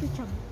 추천.